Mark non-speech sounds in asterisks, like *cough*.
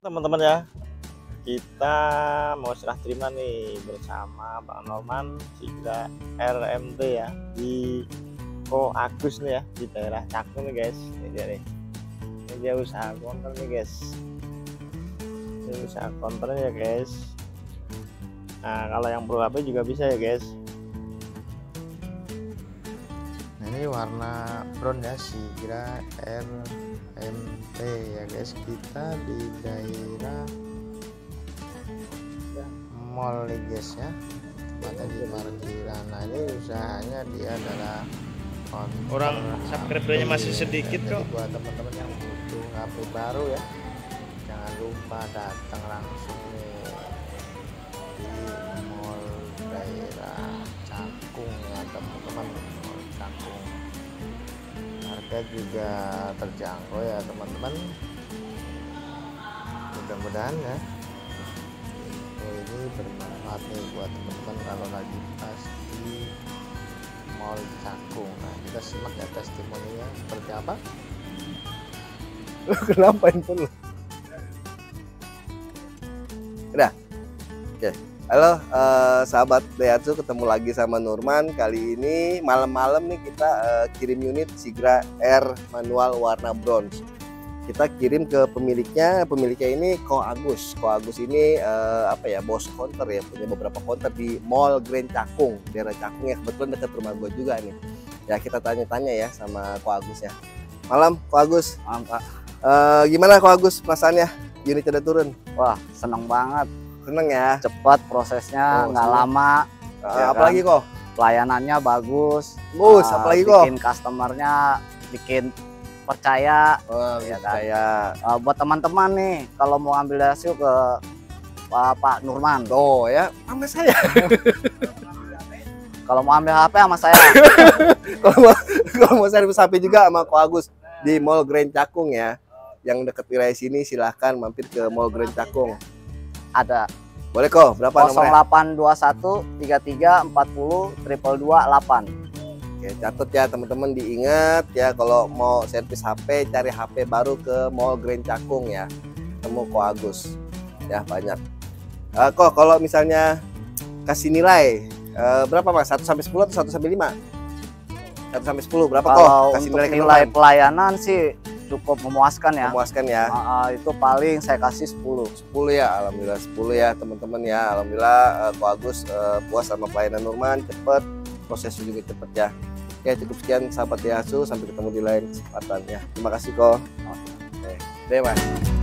teman-teman ya. Kita mau serah terima nih bersama Bang Norman Sigra RMT ya di Ko Agus nih ya di daerah Cakung nih guys. Ini dia nih. Ini dia usaha konter nih guys. Ini usaha konternya ya guys. Nah kalau yang perlu HP juga bisa ya guys ini warna brown ya Sigra RMT ya guys. Kita di daerah mall nih guys ya. Tempatnya di parkiran. Nah ini usahanya dia adalah Orang subscribernya masih sedikit kok. buat teman-teman yang butuh HP baru ya jangan lupa datang langsung nih di mall juga terjangkau ya teman-teman mudah-mudahan ya info ini bermanfaat nih buat teman-teman kalau lagi pas di Mall Cakung. Nah, kita simak ya testimoninya seperti apa. Kenapa handphone lu? Udah. Oke. Halo eh, sahabat Daihatsu ketemu lagi sama Nurman. Kali ini malam-malam nih kita eh, kirim unit Sigra R manual warna bronze. Kita kirim ke pemiliknya. Pemiliknya ini Ko Agus. Ko Agus ini eh, apa ya bos counter ya punya beberapa counter di Mall Grand Cakung, daerah Cakung ya kebetulan dekat rumah gue juga nih. Ya kita tanya-tanya ya sama Ko Agus ya. Malam Ko Agus. Mantap. Eh, gimana Ko Agus perasaannya? Unit udah turun. Wah, seneng banget. Seneng ya. Cepat prosesnya, Oh, nggak seneng. lama. Eh, Ya kan? apalagi kok? Pelayanannya bagus. Bagus, Ah, apalagi kok? Bikin customernya bikin percaya. Oh, Ya kan? ya. Ah, buat teman-teman nih, kalau mau ambil hasil ke Pak, Pak Nurman. Oh ya, sama saya. *laughs* Kalau mau ambil HP sama saya. *laughs* kalau mau kalau mau servis HP juga sama Ko Agus di Mall Grand Cakung ya. Yang deket wilayah sini silahkan mampir ke Mall Grand Cakung. Ada Boleh kok, berapa nomornya? 0821 33 40 triple 28. Oke, catat ya teman-teman diingat ya kalau mau servis HP cari HP baru ke Mall Grand Cakung ya. Temu Ko Agus. Ya, banyak. Eh, kok kalau misalnya kasih nilai eh, berapa Mas? 1 sampai 10 atau 1 sampai 5? 1 sampai 10 berapa kok? Kasih nilai nilai pelayanan sih cukup memuaskan ya. memuaskan ya. Ah, itu paling saya kasih 10. 10 ya alhamdulillah 10 ya teman-teman ya. Alhamdulillah eh, Ko Agus eh, puas sama pelayanan Nurman cepet. Prosesnya juga cepet ya. Oke cukup sekian sahabat Yasu. Sampai ketemu di lain kesempatan ya. Terima kasih kok Oke. Deh mas